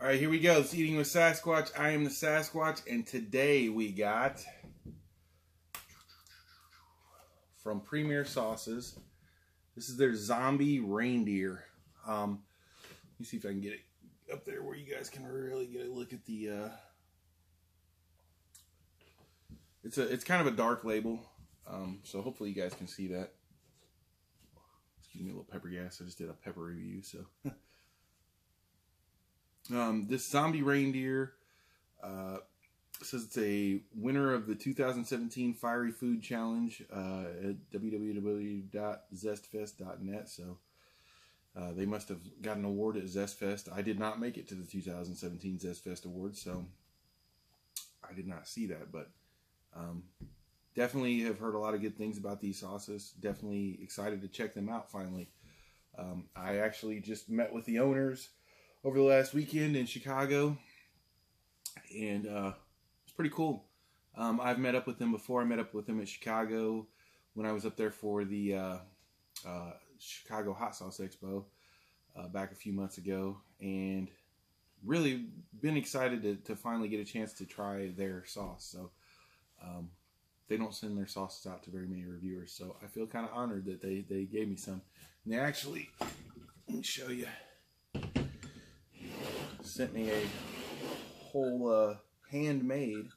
All right, here we go. It's Eating with Sasquatch. I am the Sasquatch, and today we got from Premier Sauces. This is their zombie reindeer. Um, let me see if I can get it up there where you guys can really get a look at the. Uh, it's a it's kind of a dark label, um, so hopefully you guys can see that. Excuse me, a little pepper gas. I just did a pepper review, so. Um, this zombie reindeer uh, says it's a winner of the 2017 Fiery Food Challenge uh, at www.zestfest.net. So uh, they must have got an award at Zestfest. I did not make it to the 2017 Zestfest Awards, so I did not see that. But um, definitely have heard a lot of good things about these sauces. Definitely excited to check them out finally. Um, I actually just met with the owners over the last weekend in Chicago, and uh, it's pretty cool. Um, I've met up with them before. I met up with them at Chicago when I was up there for the uh, uh, Chicago Hot Sauce Expo uh, back a few months ago, and really been excited to, to finally get a chance to try their sauce. So um, they don't send their sauces out to very many reviewers, so I feel kind of honored that they they gave me some. And they actually, let me show you sent me a whole uh, handmade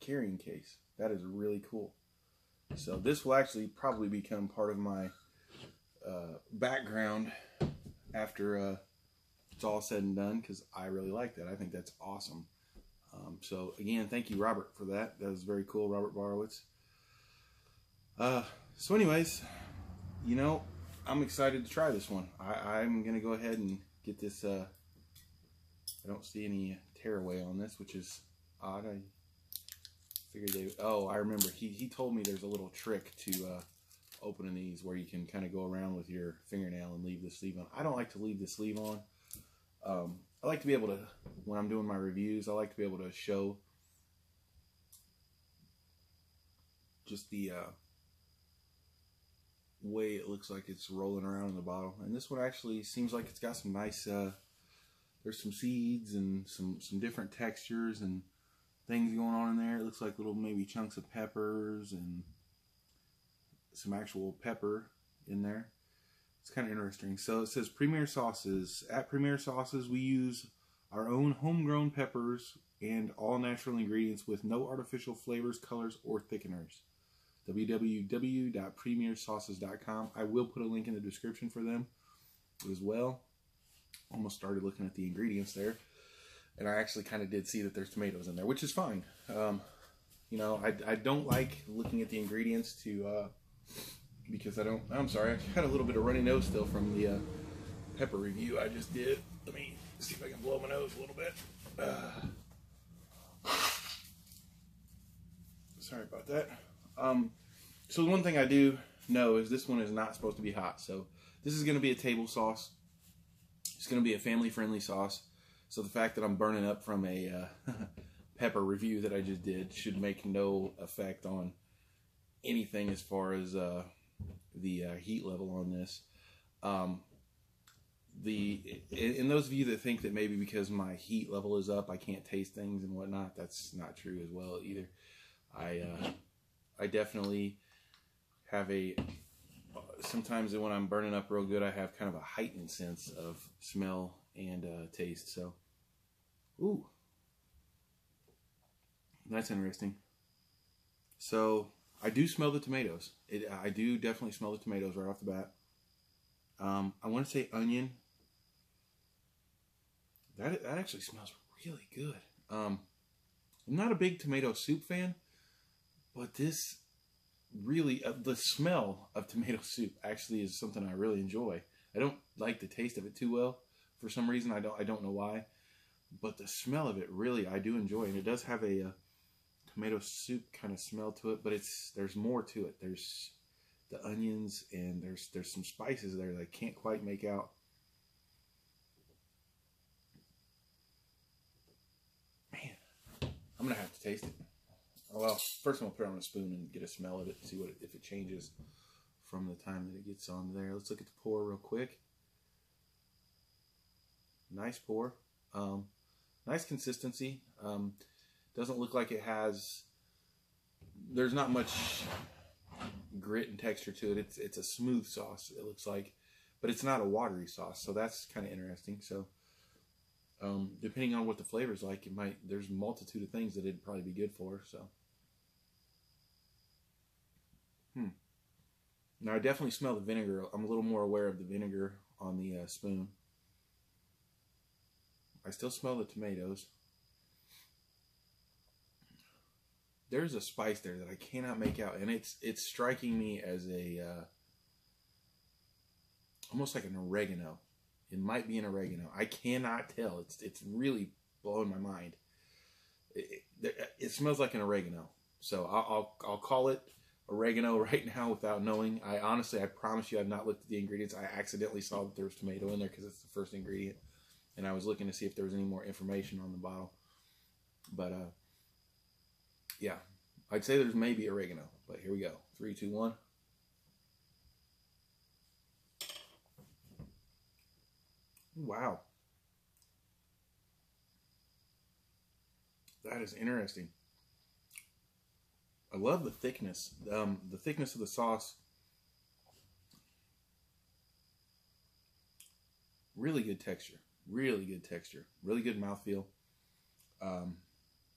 carrying case. That is really cool. So this will actually probably become part of my uh, background after uh, it's all said and done because I really like that. I think that's awesome. Um, so again, thank you, Robert, for that. That was very cool, Robert Borowitz. Uh, so anyways, you know, I'm excited to try this one. I, am going to go ahead and get this. Uh, I don't see any tearaway on this, which is odd. I figured they. Oh, I remember. He, he told me there's a little trick to uh, opening these where you can kind of go around with your fingernail and leave the sleeve on. I don't like to leave the sleeve on. Um, I like to be able to, when I'm doing my reviews, I like to be able to show just the. Uh, way it looks like it's rolling around in the bottle. And this one actually seems like it's got some nice, uh, there's some seeds and some, some different textures and things going on in there. It looks like little maybe chunks of peppers and some actual pepper in there. It's kind of interesting. So it says Premier Sauces. At Premier Sauces, we use our own homegrown peppers and all natural ingredients with no artificial flavors, colors, or thickeners www.premiersauces.com. I will put a link in the description for them as well. Almost started looking at the ingredients there. And I actually kind of did see that there's tomatoes in there, which is fine. Um, you know, I, I don't like looking at the ingredients to, uh, because I don't, I'm sorry, I had a little bit of runny nose still from the uh, pepper review I just did. Let me see if I can blow my nose a little bit. Uh, sorry about that. Um, so the one thing I do know is this one is not supposed to be hot. So this is going to be a table sauce. It's going to be a family-friendly sauce. So the fact that I'm burning up from a uh, pepper review that I just did should make no effect on anything as far as uh, the uh, heat level on this. Um, the in those of you that think that maybe because my heat level is up, I can't taste things and whatnot, that's not true as well either. I uh, I definitely have a sometimes when I'm burning up real good, I have kind of a heightened sense of smell and uh, taste. So, ooh, that's interesting. So I do smell the tomatoes. It, I do definitely smell the tomatoes right off the bat. Um, I want to say onion. That that actually smells really good. Um, I'm not a big tomato soup fan, but this really, uh, the smell of tomato soup actually is something I really enjoy. I don't like the taste of it too well for some reason. I don't I don't know why, but the smell of it really I do enjoy, and it does have a, a uh, tomato soup kind of smell to it. But it's there's more to it. There's the onions and there's there's some spices there that I can't quite make out. Man, I'm gonna have to taste it. Oh, well, first I'm gonna put it on a spoon and get a smell of it and see what it, if it changes from the time that it gets on there. Let's look at the pour real quick. Nice pour. Um, nice consistency. Um, doesn't look like it has. There's not much grit and texture to it. It's it's a smooth sauce. It looks like, but it's not a watery sauce. So that's kind of interesting. So, um, depending on what the flavor's like, it might. There's multitude of things that it'd probably be good for. So, hmm. Now I definitely smell the vinegar. I'm a little more aware of the vinegar on the uh, spoon. I still smell the tomatoes. There's a spice there that I cannot make out, and it's it's striking me as a uh, almost like an oregano. It might be an oregano. I cannot tell. It's it's really blowing my mind. It, it, it smells like an oregano, so I'll, I'll I'll call it oregano right now without knowing. I honestly, I promise you, I've not looked at the ingredients. I accidentally saw that there was tomato in there because it's the first ingredient, and I was looking to see if there was any more information on the bottle. But uh, yeah, I'd say there's maybe oregano. But here we go. Three, two, one. Wow. That is interesting. I love the thickness. Um, the thickness of the sauce. Really good texture. Really good texture. Really good mouthfeel. Um,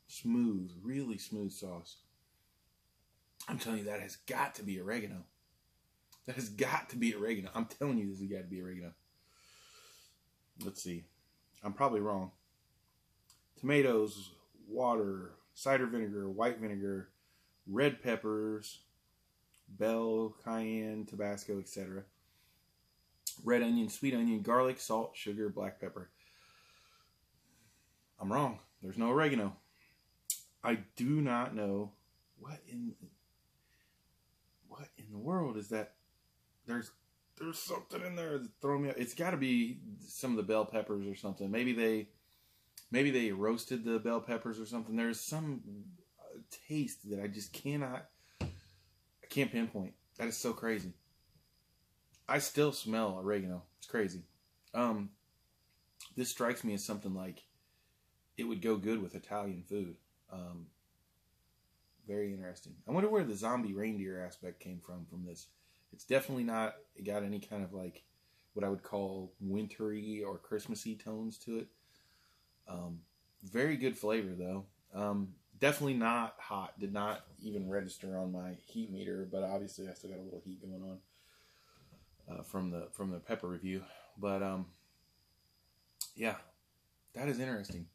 smooth, really smooth sauce. I'm telling you, that has got to be oregano. That has got to be oregano. I'm telling you, this has got to be oregano. Let's see. I'm probably wrong. Tomatoes, water, cider vinegar, white vinegar, red peppers, bell, cayenne, Tabasco, etc. Red onion, sweet onion, garlic, salt, sugar, black pepper. I'm wrong. There's no oregano. I do not know what in what in the world is that. There's there's something in there that's throwing me. Out. It's got to be some of the bell peppers or something. Maybe they maybe they roasted the bell peppers or something. There's some taste that I just cannot, I can't pinpoint. That is so crazy. I still smell oregano. It's crazy. Um, this strikes me as something like it would go good with Italian food. Um, very interesting. I wonder where the zombie reindeer aspect came from from this. It's definitely not it got any kind of like what I would call wintry or Christmassy tones to it. Um, very good flavor though. Um, definitely not hot. Did not even register on my heat meter, but obviously I still got a little heat going on uh, from the from the pepper review. But um, yeah, that is interesting.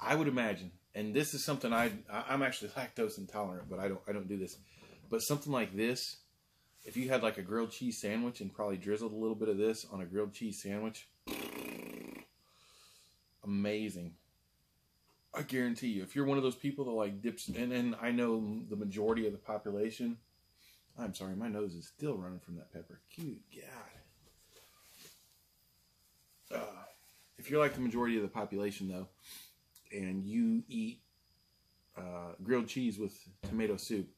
I would imagine, and this is something I I'm actually lactose intolerant, but I don't I don't do this. But something like this, if you had like a grilled cheese sandwich and probably drizzled a little bit of this on a grilled cheese sandwich, amazing. I guarantee you, if you're one of those people that like dips, and and I know the majority of the population. I'm sorry, my nose is still running from that pepper. Cute God. Uh, if you're like the majority of the population, though, and you eat uh, grilled cheese with tomato soup,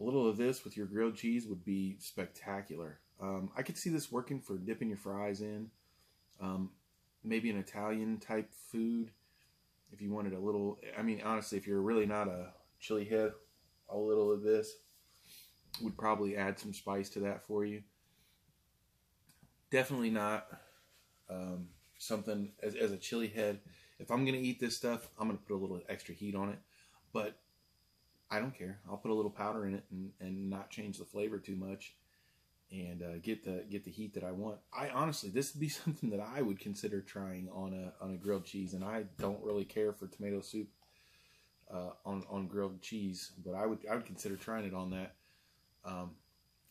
a little of this with your grilled cheese would be spectacular. Um, I could see this working for dipping your fries in. Um, maybe an Italian type food if you wanted a little, I mean, honestly, if you're really not a chili head, a little of this would probably add some spice to that for you. Definitely not um, something as, as a chili head. If I'm gonna eat this stuff, I'm gonna put a little extra heat on it, but I don't care. I'll put a little powder in it and, and not change the flavor too much and uh, get the get the heat that I want. I honestly, this would be something that I would consider trying on a on a grilled cheese, and I don't really care for tomato soup uh, on on grilled cheese, but I would I would consider trying it on that, um,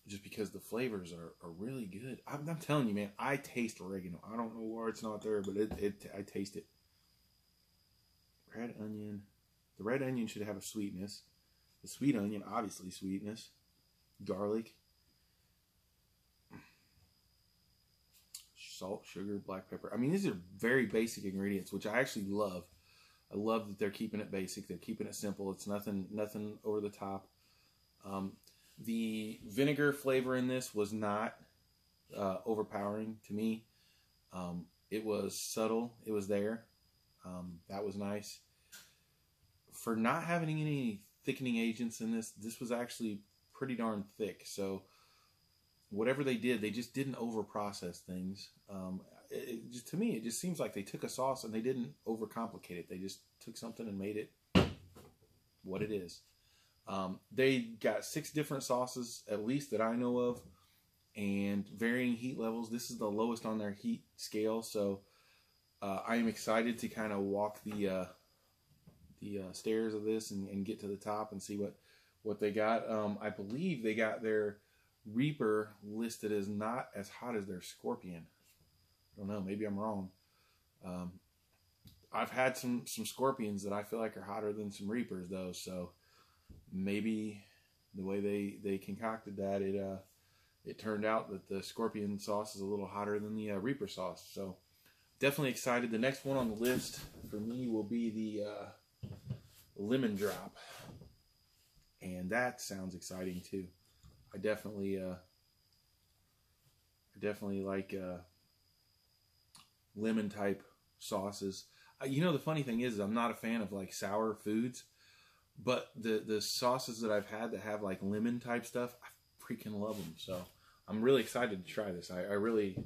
just because the flavors are, are really good. I'm, I'm, telling you, man, I taste oregano. I don't know why it's not there, but it, it I taste it. Red onion, the red onion should have a sweetness. The sweet onion, obviously, sweetness. Garlic, salt, sugar, black pepper. I mean, these are very basic ingredients, which I actually love. I love that they're keeping it basic. They're keeping it simple. It's nothing, nothing over the top. Um, the vinegar flavor in this was not uh, overpowering to me. Um, it was subtle. It was there. Um, that was nice. For not having any thickening agents in this, this was actually pretty darn thick. So whatever they did, they just didn't over process things. Um, it, it just, to me, it just seems like they took a sauce and they didn't overcomplicate it. They just took something and made it what it is. Um, they got six different sauces, at least that I know of, and varying heat levels. This is the lowest on their heat scale, so uh, I am excited to kind of walk the uh, the uh, stairs of this and, and, get to the top and see what what they got. Um, I believe they got their Reaper listed as not as hot as their Scorpion. I don't know. Maybe I'm wrong. Um, I've had some some Scorpions that I feel like are hotter than some Reapers though. So maybe the way they they concocted that it uh it turned out that the Scorpion sauce is a little hotter than the uh, Reaper sauce. So definitely excited. The next one on the list for me will be the uh, lemon drop, and that sounds exciting too. I definitely, uh, I definitely like uh, lemon type sauces. you know, the funny thing is, I'm not a fan of like sour foods, but the the sauces that I've had that have like lemon type stuff, I freaking love them. So I'm really excited to try this. I, I really,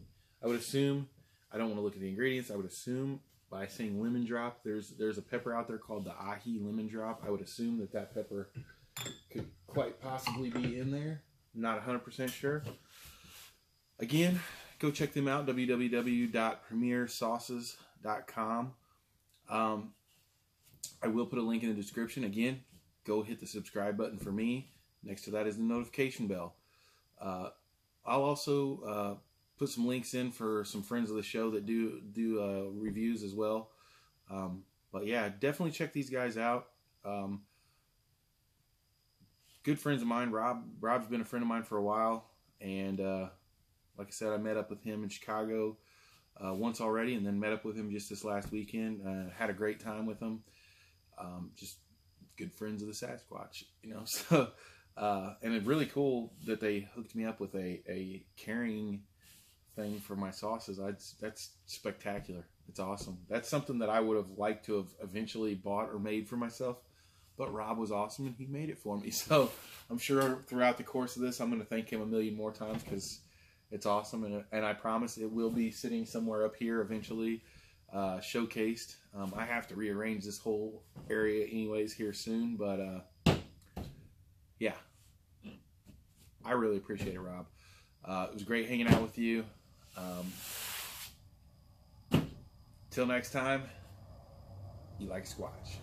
I would assume I don't want to look at the ingredients. I would assume by saying lemon drop, there's there's a pepper out there called the aji lemon drop. I would assume that that pepper could quite possibly be in there. Not 100% sure. Again, go check them out www.premiersauces.com. Um, I will put a link in the description. Again, go hit the subscribe button for me. Next to that is the notification bell. Uh, I'll also uh, put some links in for some friends of the show that do do uh, reviews as well. Um, but yeah, definitely check these guys out. Um, good friends of mine. Rob Rob's been a friend of mine for a while, and uh, like I said, I met up with him in Chicago uh, once already, and then met up with him just this last weekend. Uh, had a great time with him. Um, just good friends of the Sasquatch, you know. So, uh, and it's really cool that they hooked me up with a a carrying thing for my sauces. I, that's spectacular. It's awesome. That's something that I would have liked to have eventually bought or made for myself. But Rob was awesome and he made it for me. So I'm sure throughout the course of this, I'm going to thank him a million more times because it's awesome. And, and I promise it will be sitting somewhere up here eventually, uh, showcased. Um, I have to rearrange this whole area anyways here soon. But uh, yeah, I really appreciate it, Rob. Uh, it was great hanging out with you. Um, till next time, you like Squatch.